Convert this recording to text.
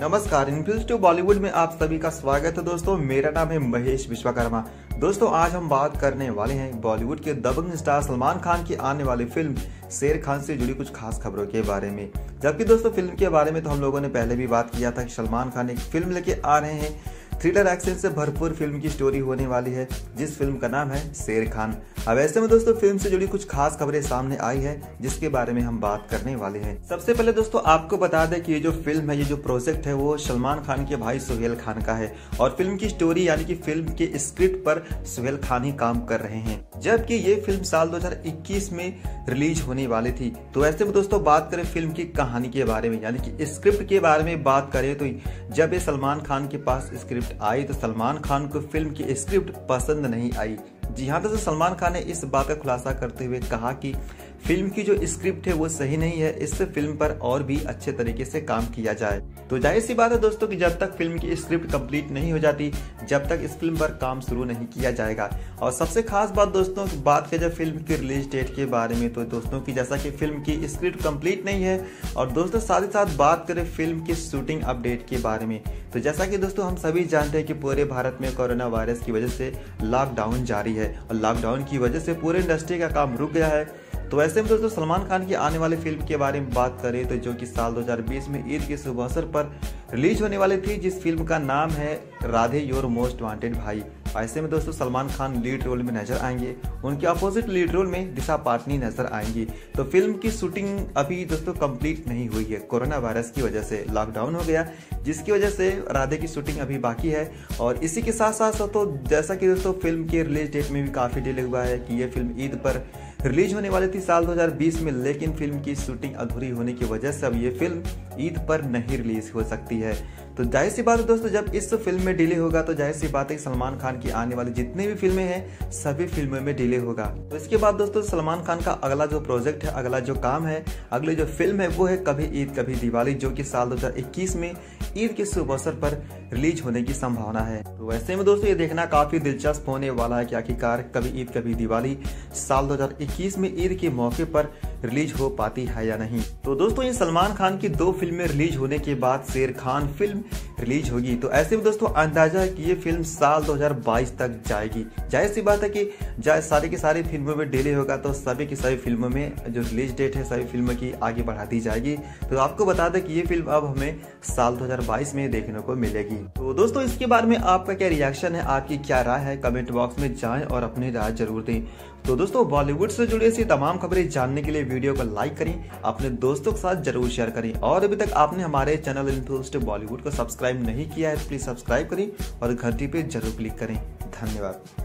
नमस्कार infuse to Bollywood में आप सभी का स्वागत है दोस्तों। मेरा नाम है महेश विश्वकर्मा। दोस्तों, आज हम बात करने वाले हैं बॉलीवुड के दबंग स्टार सलमान खान की आने वाली फ़िल्म शेर खान से जुड़ी कुछ खास खबरों के बारे में। जबकि दोस्तों, फ़िल्म के बारे में तो हम लोगों ने पहले भी बात किया था कि सलमान खान एक फ़िल्म लेके आ रहे हैं। थ्रिलर एक्शन से भरपूर फ़िल्म की स्टोरी होने वाली है, जिस फ़िल्म का नाम है शेर खान। अब ऐसे में दोस्तों, फ़िल्म से जुड़ी कुछ खास खबरें सामने आई है, जिसके बारे में हम बात करने वाले हैं। सबसे पहले दोस्तों, आपको बता दें कि ये जो फ़िल्म है, ये जो प्रोजेक्ट है, वो सलमान खान के भाई सुहेल खान का है। और फ़िल्म की स्टोरी, यानी कि फ़िल्म के स्क्रिप्ट पर सुहेल खान ही काम कर रहे हैं। जबकि ये फ़िल्म साल 2021 में रिलीज़ होने वाली थी। तो ऐसे में दोस्तों, बात करें फ़िल्म की कहानी के बारे में, यानी कि स्क्रिप्ट के बारे में बात करें तो जब ये सलमान खान के पास स्क्रिप्ट स्क्रिप्ट आई तो सलमान खान को फ़िल्म की स्क्रिप्ट पसंद नहीं आई। जी हाँ तो सलमान खान ने इस बात का खुलासा करते हुए कहा कि फ़िल्म की जो स्क्रिप्ट है वो सही नहीं है इससे फ़िल्म पर और भी अच्छे तरीके से काम किया जाए। तो ज़ाहिर सी बात है दोस्तों कि जब तक फ़िल्म की स्क्रिप्ट कंप्लीट नहीं हो जाती, जब तक इस फ़िल्म पर काम शुरू नहीं किया जाएगा। और सबसे खास बात दोस्तों, बात करें जब फ़िल्म की रिलीज़ डेट के बारे में तो दोस्तों की जैसा कि फ़िल्म की स्क्रिप्ट कंप्लीट नहीं है, और दोस्तों साथ ही साथ बात करें फ़िल्म की शूटिंग अपडेट के बारे में तो जैसा कि दोस्तों हम सभी जानते हैं कि पूरे भारत में कोरोना वायरस की वजह से लॉकडाउन जारी है, और लॉकडाउन की वजह से पूरे इंडस्ट्री का काम रुक गया है। तो वैसे में दोस्तों सलमान खान की आने वाली फ़िल्म के बारे में बात करें तो जो कि साल 2020 में ईद के शुभ अवसर पर रिलीज़ होने वाली थी, जिस फ़िल्म का नाम है राधे योर मोस्ट वांटेड भाई। ऐसे में दोस्तों सलमान खान लीड रोल में नज़र आएँगे, उनके अपोजिट लीड रोल में दिशा पाटनी नज़र आएँगी। तो फ़िल्म की शूटिंग अभी दोस्तों कंप्लीट नहीं हुई है कोरोना वायरस की वजह से लॉकडाउन हो गया, जिसकी वजह से राधे की शूटिंग अभी बाकी है। और इसी के साथ साथ तो जैसा कि दोस्तों फ़िल्म के रिलीज़ डेट में भी काफ़ी डिले हुआ है कि ये फ़िल्म ईद पर रिलीज़ होने वाली थी साल 2020 में, लेकिन फ़िल्म की शूटिंग अधूरी होने की वजह से अब ये फ़िल्म ईद पर नहीं रिलीज़ हो सकती है। तो ज़ाहिर सी बात है दोस्तों, जब इस फ़िल्म में डिले होगा तो ज़ाहिर सी बात है सलमान खान की आने वाली जितनी भी फ़िल्में हैं, सभी फ़िल्मों में डिले होगा। तो इसके बाद दोस्तों, सलमान खान का अगला जो प्रोजेक्ट है, अगला जो काम है, अगली जो फ़िल्म है, वो है कभी ईद, कभी दिवाली, जो की साल दो हज़ार इक्कीस में ईद के शुभ अवसर पर रिलीज़ होने की संभावना है। तो ऐसे में दोस्तों, ये देखना काफ़ी दिलचस्प होने वाला है कि आखिरकार कभी ईद, कभी दिवाली, साल 2021 में ईद के मौके पर रिलीज़ हो पाती है या नहीं? तो दोस्तों, ये सलमान खान की दो फ़िल्में रिलीज़ होने के बाद शेर खान फ़िल्म रिलीज़ होगी। तो ऐसे में दोस्तों, अंदाज़ा है कि ये फ़िल्म साल 2022 तक जाएगी। ज़ाहिर सी बात है कि जाए सारी की सारी फ़िल्मों में डिले होगा तो सभी की सभी फ़िल्मों में जो रिलीज़ डेट है, सभी फ़िल्मों की आगे बढ़ा दी जाएगी। तो आपको बता दें कि ये फ़िल्म अब हमें साल 2022 में देखने को मिलेगी। तो दोस्तों, इसके बारे में आपका क्या रिएक्शन है, आपकी क्या राय है कमेंट बॉक्स में जाएँ और अपनी राय ज़रूर दें। तो दोस्तों बॉलीवुड से जुड़ी ऐसी तमाम खबरें जानने के लिए वीडियो को लाइक करें, अपने दोस्तों के साथ ज़रूर शेयर करें। और अभी तक आपने हमारे चैनल इन्फ्लूस्ट बॉलीवुड को सब्सक्राइब नहीं किया है तो प्लीज़ सब्सक्राइब करें और घंटी पे ज़रूर क्लिक करें। धन्यवाद।